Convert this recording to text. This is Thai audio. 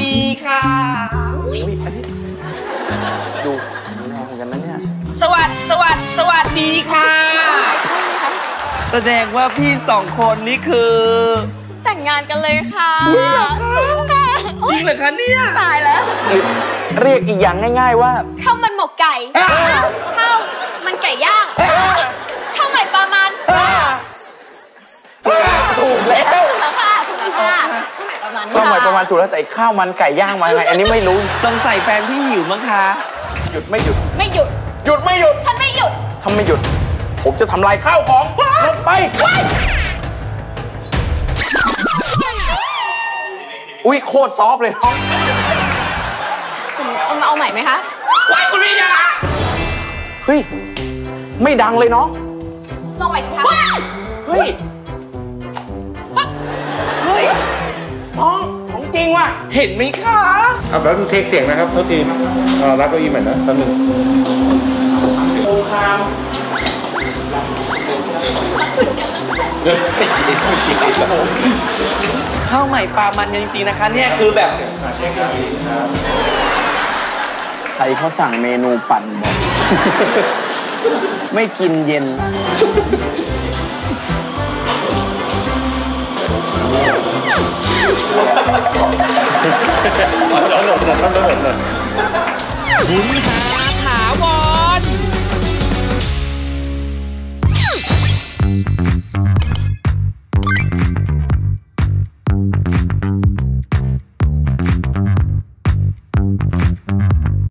ดีค่ะอุ้ยอันนี้ดูแรงเหมือนกันนะเนี่ย สวัสดสวัสดสวัสดีค่ะ แสดงว่าพี่สองคนนี่คือ แต่งงานกันเลยค่ะอุ๊ยเหรอคะค่ะจริงเหรอคะเนี่ยตายแล้วเรียกอีกอย่างง่าย ๆ ว่า ข้าวมันหมกไก่อ่าข้าวมันไก่ย่าง ข้าวใหม่ปลามันก็หมายประมาณถูกแล้วแต่ไอ้ข้าวมันไก่ย่างมาไงอันนี้ไม่รู้สงสัยแฟนพี่หิวมั้งคะหยุดไม่หยุด ไม่หยุด หยุดไม่หยุด ฉันไม่หยุดทำไม่หยุด ผมจะทำลายข้าวของลงไป อุ้ยโคตรซอฟต์เลยน้องเอามาเอาใหม่ไหมคะว้ายคุณพี่ยาเฮ้ย ไม่ดังเลยน้องลองใหม่สิคะเฮ้ย เห็นไหมคะเอาแล้วเทคเสียงนะครับโทษทีเอ่อรับเก้าอี้ใหม่นะแป๊บนึงโอคามข้าวใหม่ปลามันจริงๆนะคะเนี่ยคือแบบใครเขาสั่งเมนูปั่นบอกไม่กินเย็น แล้วหลบหล